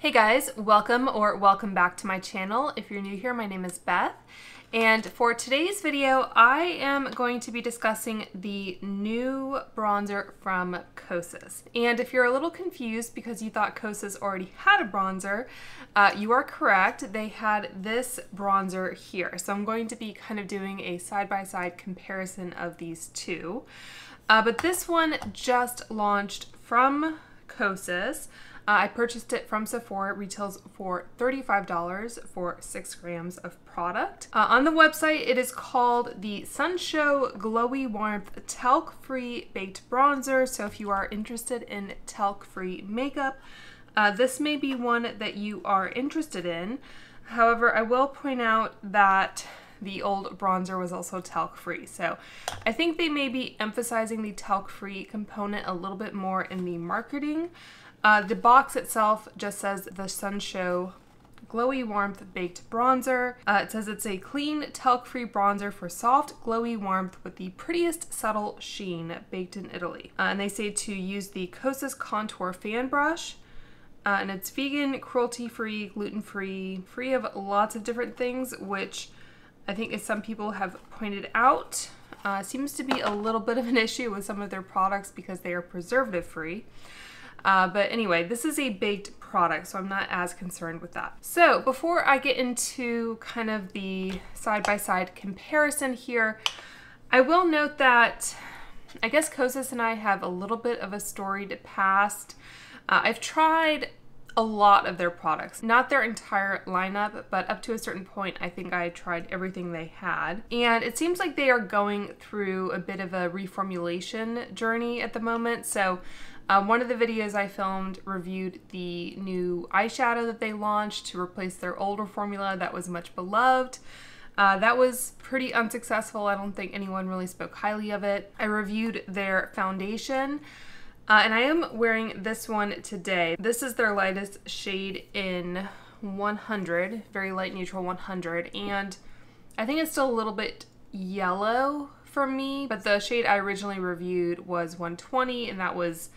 Hey guys, welcome or welcome back to my channel. If you're new here, my name is Beth. And for today's video, I am going to be discussing the new bronzer from Kosas. And if you're a little confused because you thought Kosas already had a bronzer, uh, you are correct. They had this bronzer here. So I'm going to be kind of doing a side-by-side -side comparison of these two. Uh, but this one just launched from Kosas. Uh, I purchased it from Sephora. It retails for $35 for 6 grams of product. Uh, on the website, it is called the Sunshow Glowy Warmth Talc-Free Baked Bronzer. So if you are interested in talc-free makeup, uh, this may be one that you are interested in. However, I will point out that the old bronzer was also talc-free. So I think they may be emphasizing the talc-free component a little bit more in the marketing. Uh, the box itself just says the Sunshow Glowy Warmth Baked Bronzer. Uh, it says it's a clean, talc-free bronzer for soft, glowy warmth with the prettiest subtle sheen baked in Italy. Uh, and they say to use the Kosas Contour Fan Brush. Uh, and it's vegan, cruelty-free, gluten-free, free of lots of different things, which I think as some people have pointed out, uh, seems to be a little bit of an issue with some of their products because they are preservative-free. Uh, but anyway, this is a baked product, so I'm not as concerned with that. So before I get into kind of the side-by-side -side comparison here, I will note that I guess Kosas and I have a little bit of a storied past. Uh, I've tried a lot of their products. Not their entire lineup, but up to a certain point, I think I tried everything they had. And it seems like they are going through a bit of a reformulation journey at the moment. So um, one of the videos I filmed reviewed the new eyeshadow that they launched to replace their older formula that was much beloved. Uh, that was pretty unsuccessful. I don't think anyone really spoke highly of it. I reviewed their foundation. Uh, and I am wearing this one today. This is their lightest shade in 100, very light neutral 100. And I think it's still a little bit yellow for me, but the shade I originally reviewed was 120 and that was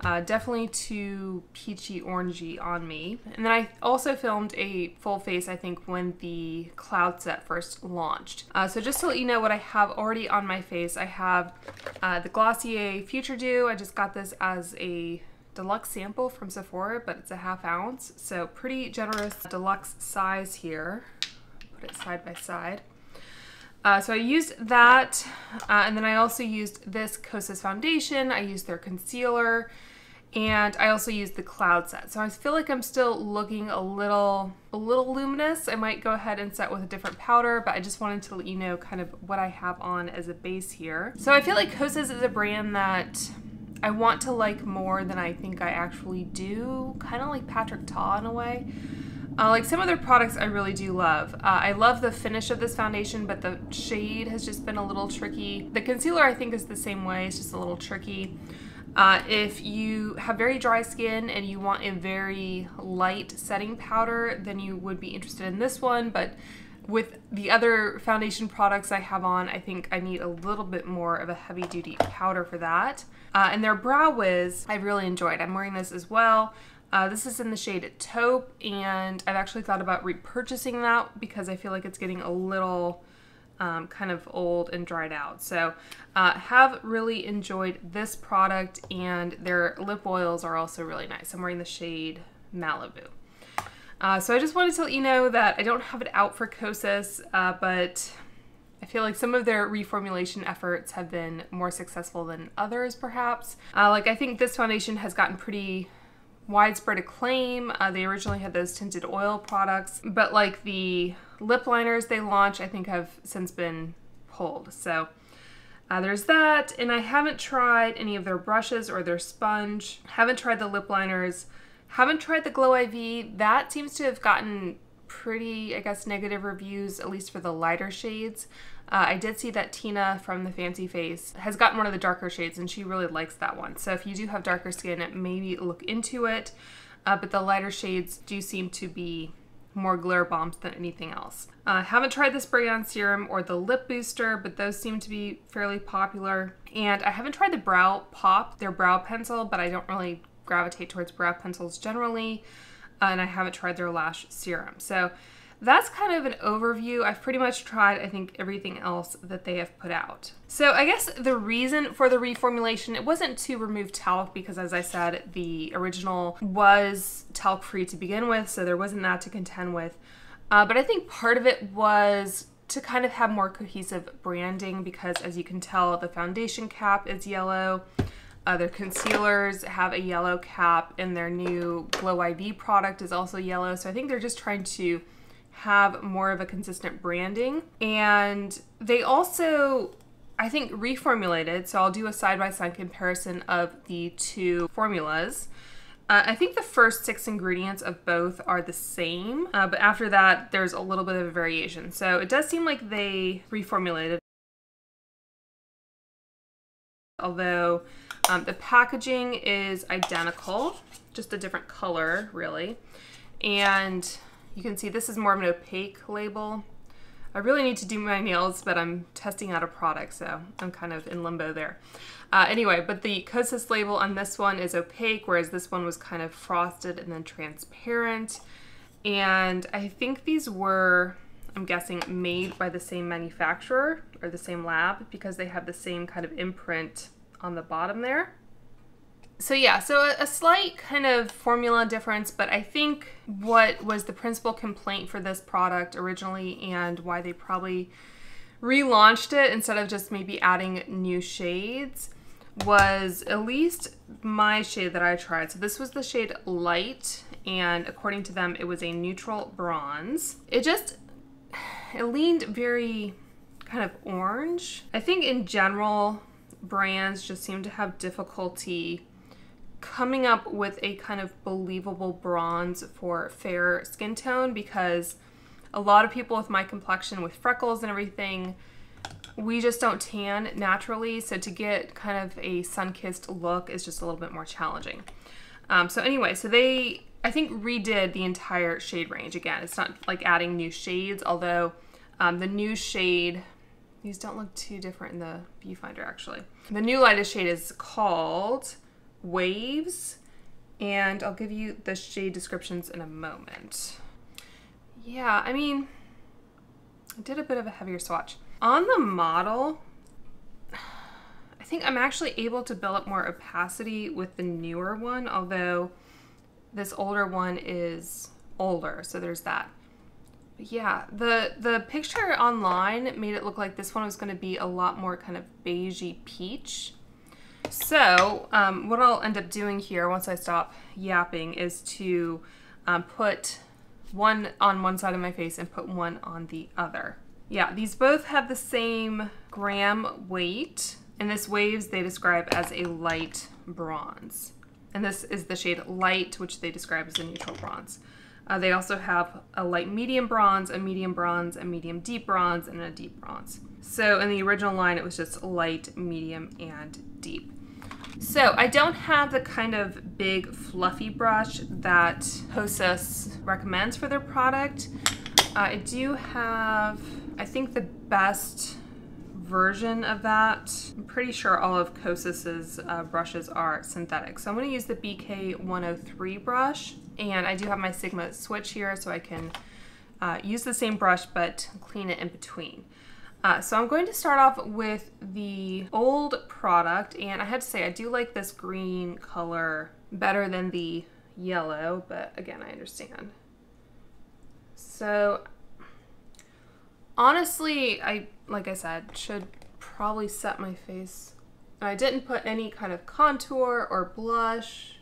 uh, definitely too peachy orangey on me. And then I also filmed a full face, I think, when the cloud set first launched. Uh, so just to let you know what I have already on my face, I have uh, the Glossier Futuredew. I just got this as a deluxe sample from Sephora, but it's a half ounce. So pretty generous deluxe size here. Put it side by side. Uh, so I used that, uh, and then I also used this Kosas foundation. I used their concealer, and I also used the cloud set. So I feel like I'm still looking a little, a little luminous. I might go ahead and set with a different powder, but I just wanted to let you know kind of what I have on as a base here. So I feel like Kosas is a brand that I want to like more than I think I actually do. Kind of like Patrick Ta in a way. Uh, like some of their products I really do love. Uh, I love the finish of this foundation, but the shade has just been a little tricky. The concealer I think is the same way, it's just a little tricky. Uh, if you have very dry skin and you want a very light setting powder, then you would be interested in this one, but with the other foundation products I have on, I think I need a little bit more of a heavy duty powder for that. Uh, and their Brow Wiz, I've really enjoyed. I'm wearing this as well. Uh, this is in the shade Taupe, and I've actually thought about repurchasing that because I feel like it's getting a little um, kind of old and dried out. So uh, have really enjoyed this product, and their lip oils are also really nice. I'm wearing the shade Malibu. Uh, so I just wanted to let you know that I don't have it out for Kosas, uh, but I feel like some of their reformulation efforts have been more successful than others, perhaps. Uh, like I think this foundation has gotten pretty widespread acclaim. Uh, they originally had those tinted oil products, but like the lip liners they launched, I think have since been pulled. So uh, there's that, and I haven't tried any of their brushes or their sponge. Haven't tried the lip liners. Haven't tried the Glow IV. That seems to have gotten pretty, I guess, negative reviews, at least for the lighter shades. Uh, I did see that Tina from the Fancy Face has gotten one of the darker shades and she really likes that one. So if you do have darker skin, maybe look into it. Uh, but the lighter shades do seem to be more glare bombs than anything else. I uh, haven't tried the spray on serum or the lip booster, but those seem to be fairly popular. And I haven't tried the brow pop, their brow pencil, but I don't really gravitate towards brow pencils generally. uh, and I haven't tried their lash serum. So that's kind of an overview. I've pretty much tried, I think, everything else that they have put out. So I guess the reason for the reformulation, it wasn't to remove talc because as I said, the original was talc free to begin with, so there wasn't that to contend with. Uh, but I think part of it was to kind of have more cohesive branding because as you can tell, the foundation cap is yellow. Uh, concealers have a yellow cap and their new Glow IV product is also yellow. So I think they're just trying to have more of a consistent branding. And they also, I think, reformulated. So I'll do a side by side comparison of the two formulas. Uh, I think the first six ingredients of both are the same, uh, but after that, there's a little bit of a variation. So it does seem like they reformulated. Although um, the packaging is identical, just a different color, really. And you can see this is more of an opaque label. I really need to do my nails, but I'm testing out a product, so I'm kind of in limbo there. Uh, anyway, but the Kosas label on this one is opaque, whereas this one was kind of frosted and then transparent. And I think these were, I'm guessing, made by the same manufacturer or the same lab because they have the same kind of imprint on the bottom there so yeah, so a, slight kind of formula difference, but I think what was the principal complaint for this product originally and why they probably relaunched it instead of just maybe adding new shades was at least my shade that I tried. So this was the shade Light, and according to them, it was a neutral bronze. It just, it leaned very kind of orange. I think in general, brands just seem to have difficulty coming up with a kind of believable bronze for fair skin tone because a lot of people with my complexion with freckles and everything we just don't tan naturally. So to get kind of a sun-kissed look is just a little bit more challenging. Um, so anyway so they I think redid the entire shade range again. It's not like adding new shades although um, the new shade these don't look too different in the viewfinder actually. The new lightest shade is called waves and I'll give you the shade descriptions in a moment. Yeah, I mean, I did a bit of a heavier swatch. On the model, I think I'm actually able to build up more opacity with the newer one, although this older one is older, so there's that. But yeah, the, the picture online made it look like this one was going to be a lot more kind of beigey peach. So um, what I'll end up doing here once I stop yapping is to um, put one on one side of my face and put one on the other. Yeah, these both have the same gram weight. and this waves they describe as a light bronze. And this is the shade light, which they describe as a neutral bronze. Uh, they also have a light medium bronze, a medium bronze, a medium deep bronze, and a deep bronze. So in the original line, it was just light, medium, and deep. So I don't have the kind of big fluffy brush that Kosas recommends for their product. Uh, I do have, I think the best version of that. I'm pretty sure all of Kosas's uh, brushes are synthetic. So I'm gonna use the BK103 brush and I do have my Sigma switch here so I can uh, use the same brush but clean it in between. Uh, so I'm going to start off with the old product and I had to say I do like this green color better than the yellow, but again, I understand. So honestly, I, like I said, should probably set my face. I didn't put any kind of contour or blush.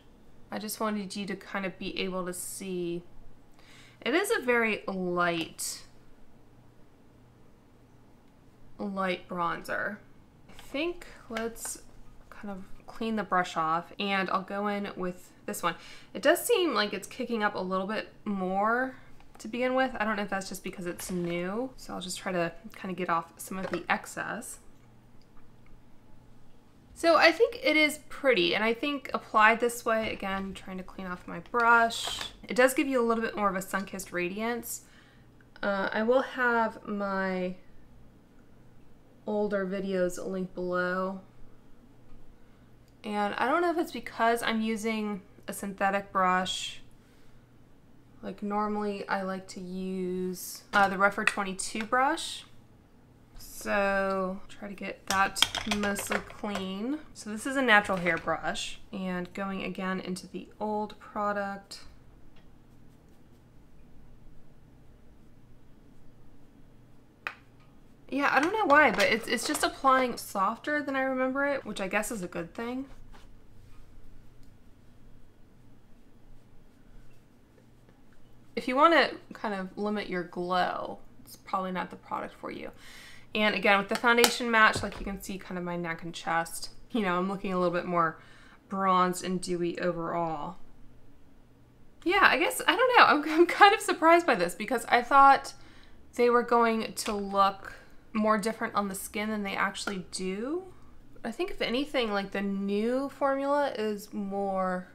I just wanted you to kind of be able to see. It is a very light light bronzer. I think let's kind of clean the brush off and I'll go in with this one. It does seem like it's kicking up a little bit more to begin with. I don't know if that's just because it's new. So I'll just try to kind of get off some of the excess. So I think it is pretty and I think applied this way, again, trying to clean off my brush, it does give you a little bit more of a sun-kissed radiance. Uh, I will have my older videos linked below. And I don't know if it's because I'm using a synthetic brush Like normally I like to use uh, the Rephr 22 brush. So try to get that mostly clean. So this is a natural hair brush and going again into the old product. Yeah, I don't know why, but it's, it's just applying softer than I remember it, which I guess is a good thing. If you want to kind of limit your glow, it's probably not the product for you. And again, with the foundation match, like you can see kind of my neck and chest, you know, I'm looking a little bit more bronzed and dewy overall. Yeah, I guess, I don't know. I'm, I'm kind of surprised by this because I thought they were going to look more different on the skin than they actually do. I think if anything, like the new formula is more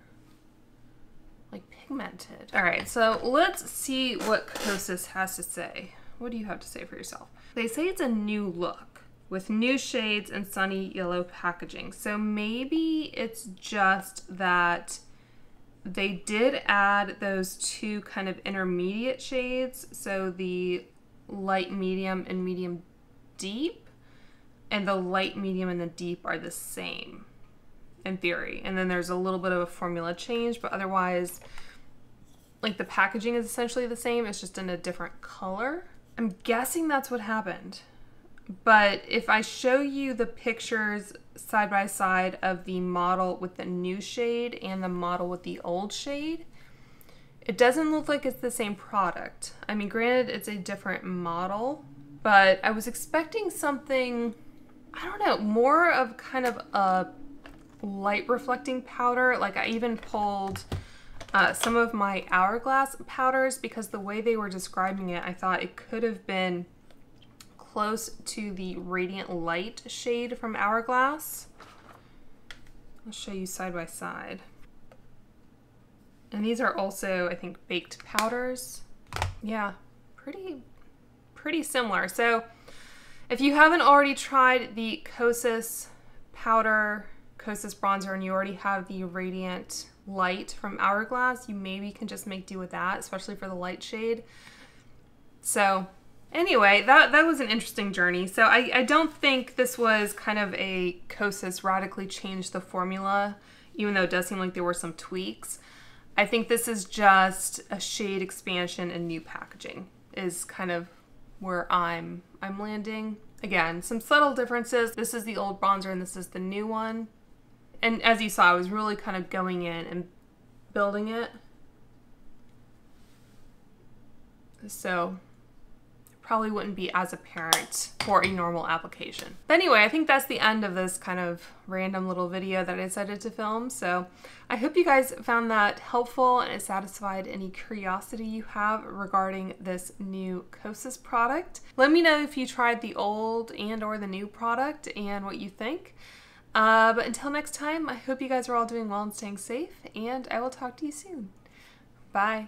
like pigmented. All right, so let's see what Kosas has to say. What do you have to say for yourself? They say it's a new look with new shades and sunny yellow packaging. So maybe it's just that they did add those two kind of intermediate shades. So the light medium and medium deep and the light medium and the deep are the same in theory. And then there's a little bit of a formula change, but otherwise like the packaging is essentially the same. It's just in a different color. I'm guessing that's what happened. But if I show you the pictures side by side of the model with the new shade and the model with the old shade, it doesn't look like it's the same product. I mean, granted, it's a different model, but I was expecting something, I don't know, more of kind of a light reflecting powder. Like I even pulled uh, some of my Hourglass powders because the way they were describing it, I thought it could have been close to the Radiant Light shade from Hourglass. I'll show you side by side. And these are also, I think, baked powders. Yeah, pretty, pretty similar. So if you haven't already tried the Kosas powder, Kosas bronzer, and you already have the Radiant light from Hourglass, you maybe can just make do with that, especially for the light shade. So anyway, that, that was an interesting journey. So I, I don't think this was kind of a Kosas radically changed the formula, even though it does seem like there were some tweaks. I think this is just a shade expansion and new packaging is kind of where I'm I'm landing. Again, some subtle differences. This is the old bronzer and this is the new one and as you saw, I was really kind of going in and building it. So probably wouldn't be as apparent for a normal application. But anyway, I think that's the end of this kind of random little video that I decided to film. So I hope you guys found that helpful and it satisfied any curiosity you have regarding this new Kosas product. Let me know if you tried the old and or the new product and what you think. Uh, but until next time, I hope you guys are all doing well and staying safe, and I will talk to you soon. Bye.